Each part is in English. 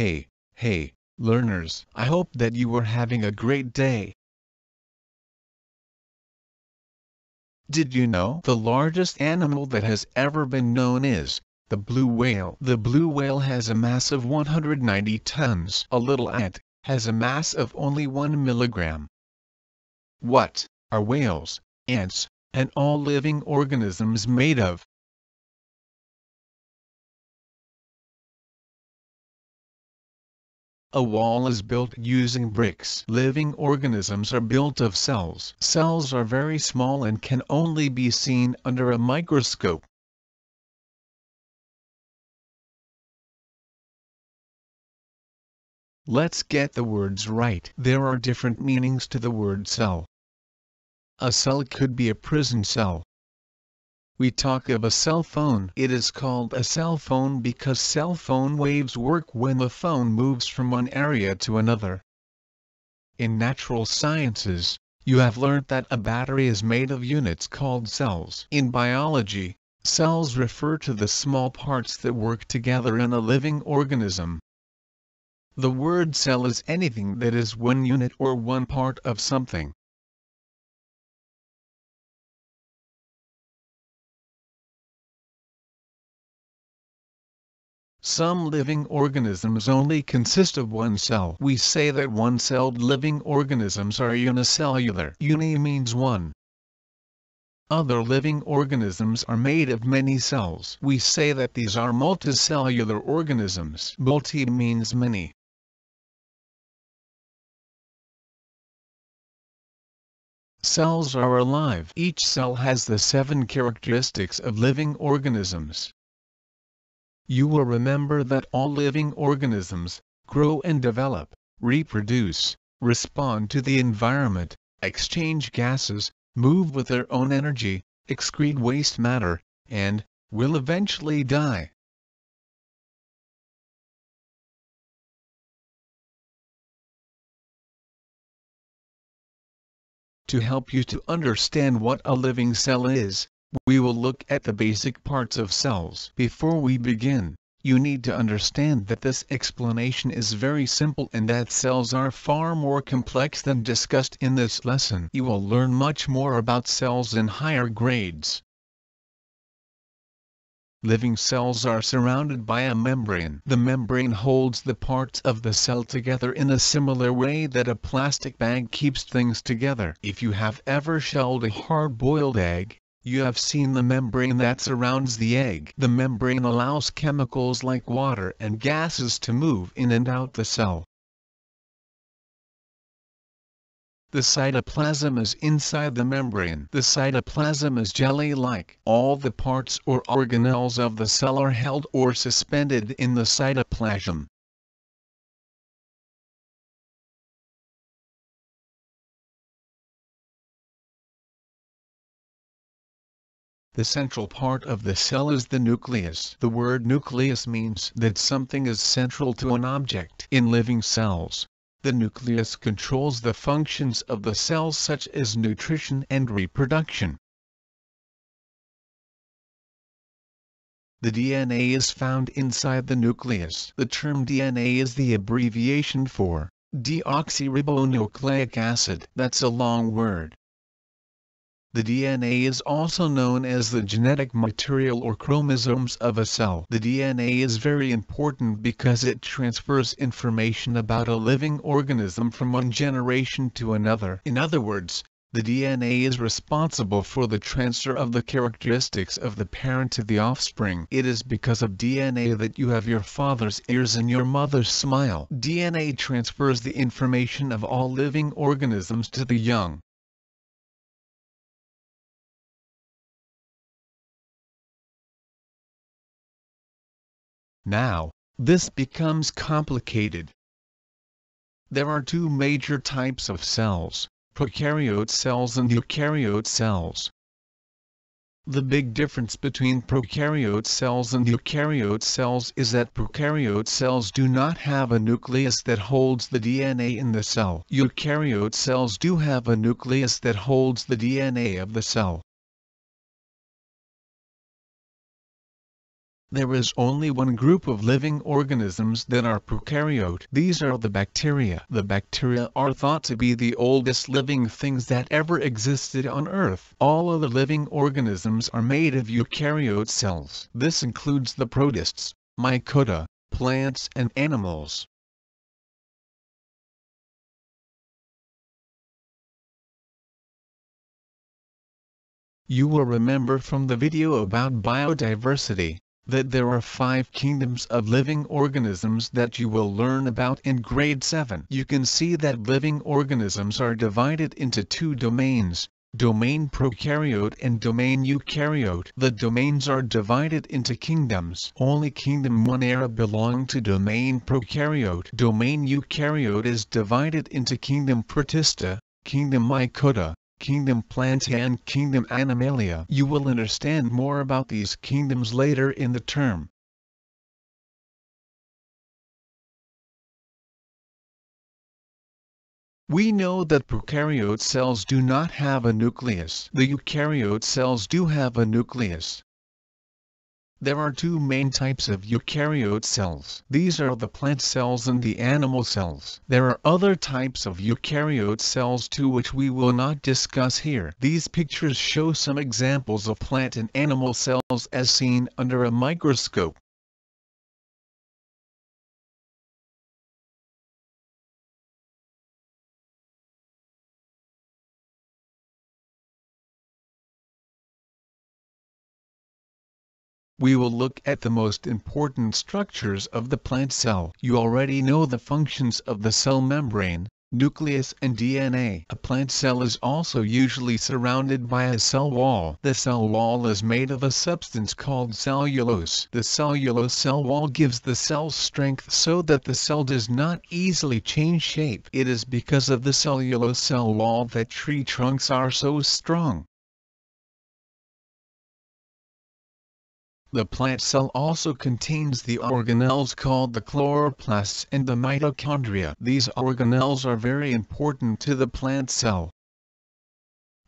Hey, hey, learners, I hope that you are having a great day. Did you know the largest animal that has ever been known is the blue whale? The blue whale has a mass of 190 tons. A little ant has a mass of only 1 milligram. What are whales, ants, and all living organisms made of? A wall is built using bricks. Living organisms are built of cells. Cells are very small and can only be seen under a microscope. Let's get the words right. There are different meanings to the word cell. A cell could be a prison cell, we talk of a cell phone. It is called a cell phone because cell phone waves work when the phone moves from one area to another. In natural sciences, you have learned that a battery is made of units called cells. In biology, cells refer to the small parts that work together in a living organism. The word cell is anything that is one unit or one part of something. Some living organisms only consist of one cell. We say that one-celled living organisms are unicellular. Uni means one. Other living organisms are made of many cells. We say that these are multicellular organisms. Multi means many. Cells are alive. Each cell has the seven characteristics of living organisms you will remember that all living organisms grow and develop, reproduce, respond to the environment, exchange gases, move with their own energy, excrete waste matter, and will eventually die. To help you to understand what a living cell is, we will look at the basic parts of cells. Before we begin, you need to understand that this explanation is very simple and that cells are far more complex than discussed in this lesson. You will learn much more about cells in higher grades. Living cells are surrounded by a membrane. The membrane holds the parts of the cell together in a similar way that a plastic bag keeps things together. If you have ever shelled a hard-boiled egg, you have seen the membrane that surrounds the egg. The membrane allows chemicals like water and gases to move in and out the cell. The cytoplasm is inside the membrane. The cytoplasm is jelly-like. All the parts or organelles of the cell are held or suspended in the cytoplasm. The central part of the cell is the nucleus. The word nucleus means that something is central to an object. In living cells, the nucleus controls the functions of the cells such as nutrition and reproduction. The DNA is found inside the nucleus. The term DNA is the abbreviation for deoxyribonucleic acid. That's a long word. The DNA is also known as the genetic material or chromosomes of a cell. The DNA is very important because it transfers information about a living organism from one generation to another. In other words, the DNA is responsible for the transfer of the characteristics of the parent to the offspring. It is because of DNA that you have your father's ears and your mother's smile. DNA transfers the information of all living organisms to the young. Now, this becomes complicated. There are two major types of cells, prokaryote cells and eukaryote cells. The big difference between prokaryote cells and eukaryote cells is that prokaryote cells do not have a nucleus that holds the DNA in the cell. Eukaryote cells do have a nucleus that holds the DNA of the cell. There is only one group of living organisms that are prokaryote. These are the bacteria. The bacteria are thought to be the oldest living things that ever existed on Earth. All other living organisms are made of eukaryote cells. This includes the protists, mycota, plants and animals. You will remember from the video about biodiversity, that there are five kingdoms of living organisms that you will learn about in grade 7. You can see that living organisms are divided into two domains, domain prokaryote and domain eukaryote. The domains are divided into kingdoms. Only kingdom Monera belong to domain prokaryote. Domain eukaryote is divided into kingdom protista, kingdom mycota, Kingdom Planta and Kingdom Animalia. You will understand more about these kingdoms later in the term. We know that prokaryote cells do not have a nucleus. The eukaryote cells do have a nucleus. There are two main types of eukaryote cells. These are the plant cells and the animal cells. There are other types of eukaryote cells too which we will not discuss here. These pictures show some examples of plant and animal cells as seen under a microscope. We will look at the most important structures of the plant cell. You already know the functions of the cell membrane, nucleus and DNA. A plant cell is also usually surrounded by a cell wall. The cell wall is made of a substance called cellulose. The cellulose cell wall gives the cell strength so that the cell does not easily change shape. It is because of the cellulose cell wall that tree trunks are so strong. The plant cell also contains the organelles called the chloroplasts and the mitochondria. These organelles are very important to the plant cell.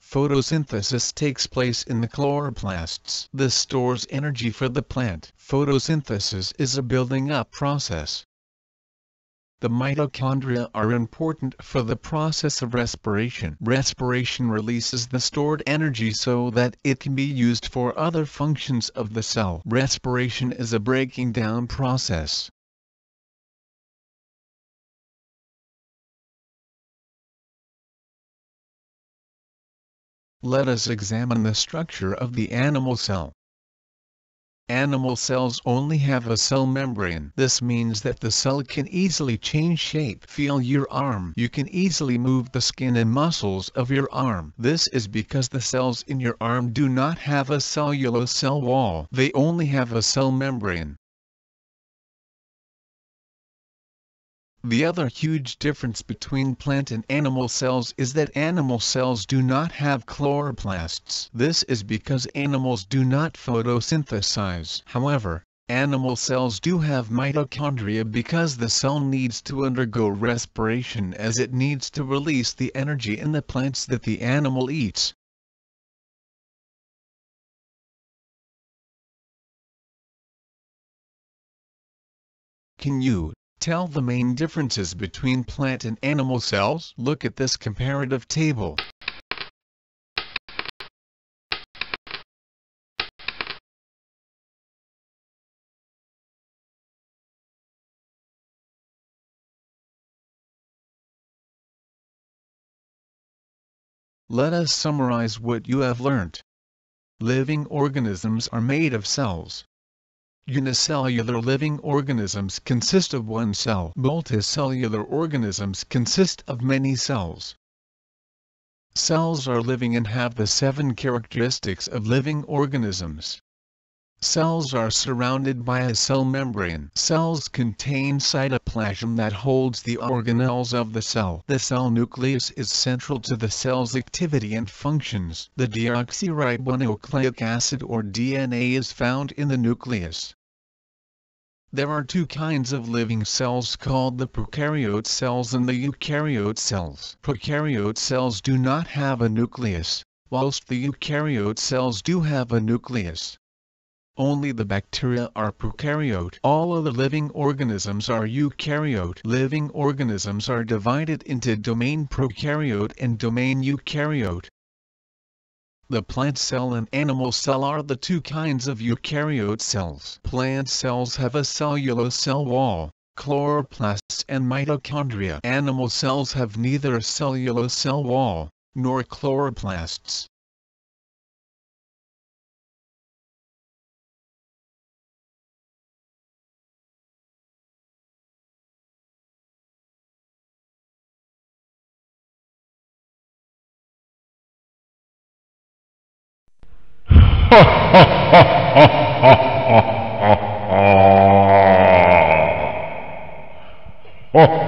Photosynthesis takes place in the chloroplasts. This stores energy for the plant. Photosynthesis is a building up process. The mitochondria are important for the process of respiration. Respiration releases the stored energy so that it can be used for other functions of the cell. Respiration is a breaking down process. Let us examine the structure of the animal cell. Animal cells only have a cell membrane. This means that the cell can easily change shape. Feel your arm. You can easily move the skin and muscles of your arm. This is because the cells in your arm do not have a cellulose cell wall. They only have a cell membrane. The other huge difference between plant and animal cells is that animal cells do not have chloroplasts. This is because animals do not photosynthesize. However, animal cells do have mitochondria because the cell needs to undergo respiration as it needs to release the energy in the plants that the animal eats. Can you tell the main differences between plant and animal cells? Look at this comparative table. Let us summarize what you have learnt. Living organisms are made of cells. Unicellular living organisms consist of one cell. Multicellular organisms consist of many cells. Cells are living and have the seven characteristics of living organisms. Cells are surrounded by a cell membrane. Cells contain cytoplasm that holds the organelles of the cell. The cell nucleus is central to the cell's activity and functions. The deoxyribonucleic acid or DNA is found in the nucleus. There are two kinds of living cells called the prokaryote cells and the eukaryote cells. Prokaryote cells do not have a nucleus, whilst the eukaryote cells do have a nucleus. Only the bacteria are prokaryote. All other living organisms are eukaryote. Living organisms are divided into domain prokaryote and domain eukaryote. The plant cell and animal cell are the two kinds of eukaryote cells. Plant cells have a cellulose cell wall, chloroplasts and mitochondria. Animal cells have neither a cellulose cell wall, nor chloroplasts. Oh.